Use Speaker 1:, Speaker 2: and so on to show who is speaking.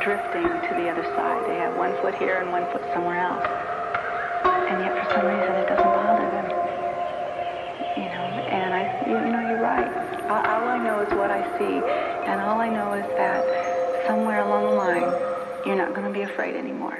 Speaker 1: Drifting to the other side. They have one foot here and one foot somewhere else. And yet for some reason it doesn't bother them. You know, and I you know you're right. All, all I know is what I see, and all I know is that somewhere along the line you're not going to be afraid anymore.